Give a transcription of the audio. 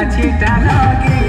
that you're done again.